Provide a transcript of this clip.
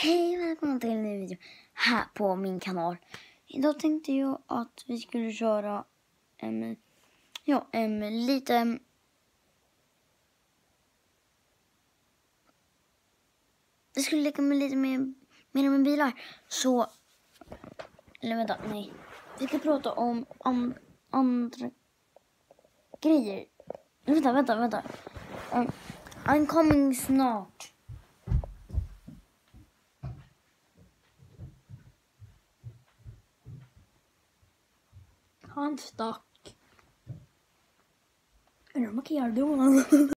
Hej och välkomna till en ny video här på min kanal. Idag tänkte jag att vi skulle köra en, ja, en liten Vi skulle leka med lite mer, mer med bilar. Så, eller vänta, nej. Vi ska prata om, om andra grejer. Vänta, vänta, vänta. Um, I'm coming snart. Han stuck. I wonder what they are doing.